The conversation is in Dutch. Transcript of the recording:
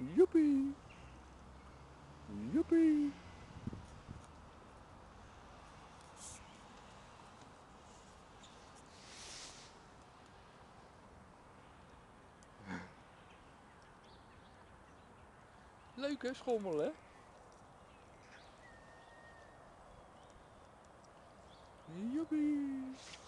Joepie. Joepie. Leuk hè, schommel hè? Joepie.